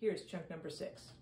Here's chunk number six.